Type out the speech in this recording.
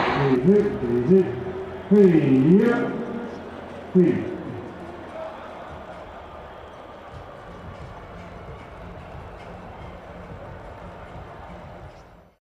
退队，退队，退！